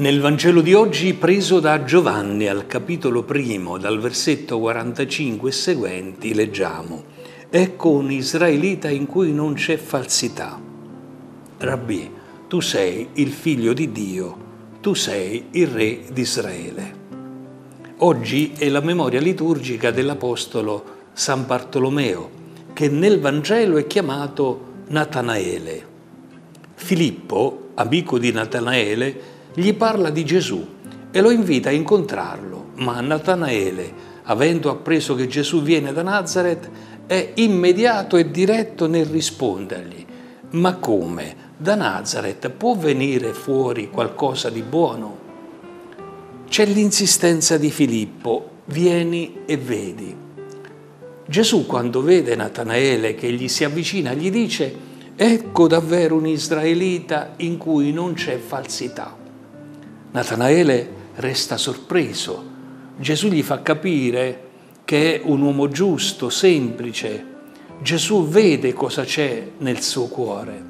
Nel Vangelo di oggi, preso da Giovanni al capitolo primo, dal versetto 45 e seguenti, leggiamo Ecco un israelita in cui non c'è falsità. Rabbi, tu sei il figlio di Dio, tu sei il re di Israele. Oggi è la memoria liturgica dell'Apostolo San Bartolomeo, che nel Vangelo è chiamato Natanaele. Filippo, amico di Natanaele, gli parla di Gesù e lo invita a incontrarlo, ma Natanaele, avendo appreso che Gesù viene da Nazareth, è immediato e diretto nel rispondergli, ma come? Da Nazareth può venire fuori qualcosa di buono? C'è l'insistenza di Filippo, vieni e vedi. Gesù quando vede Natanaele che gli si avvicina gli dice, ecco davvero un israelita in cui non c'è falsità. Natanaele resta sorpreso. Gesù gli fa capire che è un uomo giusto, semplice. Gesù vede cosa c'è nel suo cuore.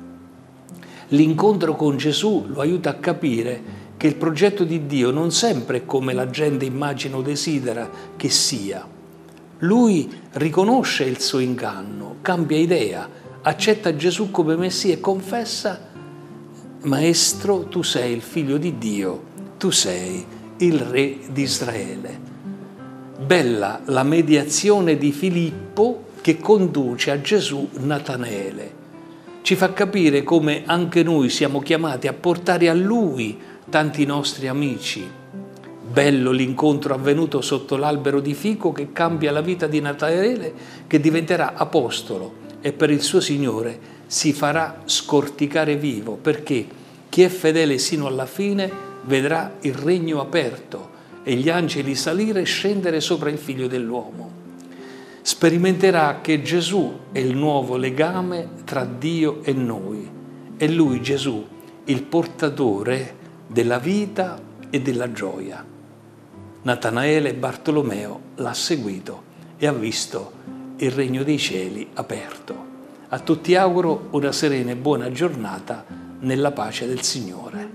L'incontro con Gesù lo aiuta a capire che il progetto di Dio non sempre è come la gente immagina o desidera che sia. Lui riconosce il suo inganno, cambia idea, accetta Gesù come Messia e confessa, Maestro, tu sei il figlio di Dio tu sei il re di Israele. Bella la mediazione di Filippo che conduce a Gesù Natanaele. Ci fa capire come anche noi siamo chiamati a portare a Lui tanti nostri amici. Bello l'incontro avvenuto sotto l'albero di fico che cambia la vita di Natanaele che diventerà apostolo e per il suo Signore si farà scorticare vivo perché chi è fedele sino alla fine vedrà il regno aperto e gli angeli salire e scendere sopra il figlio dell'uomo. Sperimenterà che Gesù è il nuovo legame tra Dio e noi. È lui, Gesù, il portatore della vita e della gioia. Natanaele Bartolomeo l'ha seguito e ha visto il regno dei cieli aperto. A tutti auguro una serena e buona giornata nella pace del Signore.